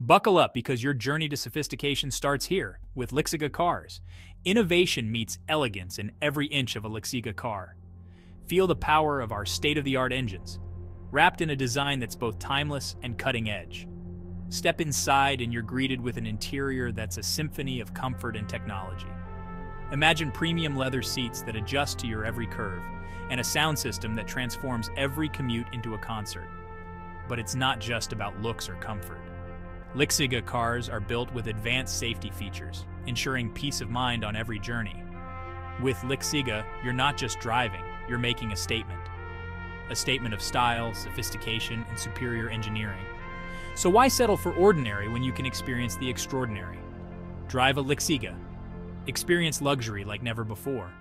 Buckle up because your journey to sophistication starts here with Lyxiga cars. Innovation meets elegance in every inch of a Lyxiga car. Feel the power of our state-of-the-art engines, wrapped in a design that's both timeless and cutting edge. Step inside and you're greeted with an interior that's a symphony of comfort and technology. Imagine premium leather seats that adjust to your every curve, and a sound system that transforms every commute into a concert. But it's not just about looks or comfort. Lyxiga cars are built with advanced safety features, ensuring peace of mind on every journey. With Lyxiga, you're not just driving, you're making a statement. A statement of style, sophistication, and superior engineering. So why settle for ordinary when you can experience the extraordinary? Drive a Lyxiga. Experience luxury like never before.